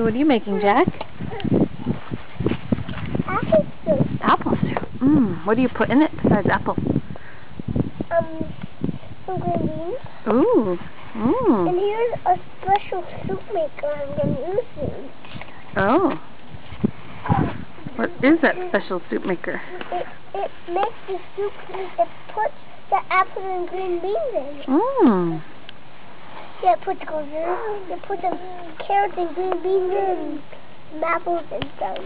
So what are you making, Jack? Apple soup. Apple soup. Mmm. What do you put in it besides apple? Um, some green beans. Ooh. Mmm. And here's a special soup maker I'm going to use soon. Oh. What is that special soup maker? It, it makes the soup, it puts the apple and green beans in. Mmm. Yeah, it puts goes in. It puts the carrots and green beans in, some apples and some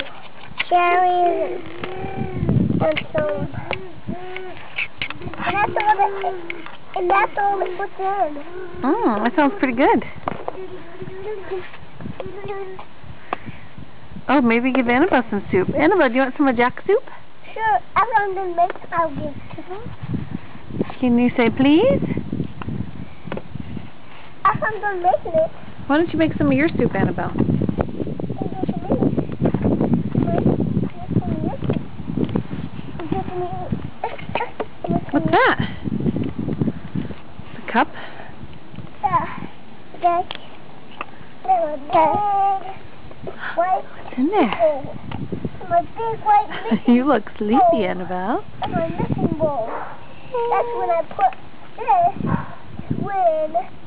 cherries and, and some. And that's all it, and that's all it puts in. Mmm. That sounds pretty good. Oh, maybe give Annabelle some soup. Annabelle, do you want some of Jack's soup? Sure, I'm done making, I'll give to them. Can you say please? I'm done making it, Why don't you make some of your soup, Annabelle? What's that? The cup? White What's in there? My big white mixing you look sleepy, Annabelle. My missing bowl. Annabelle. That's when I put this, when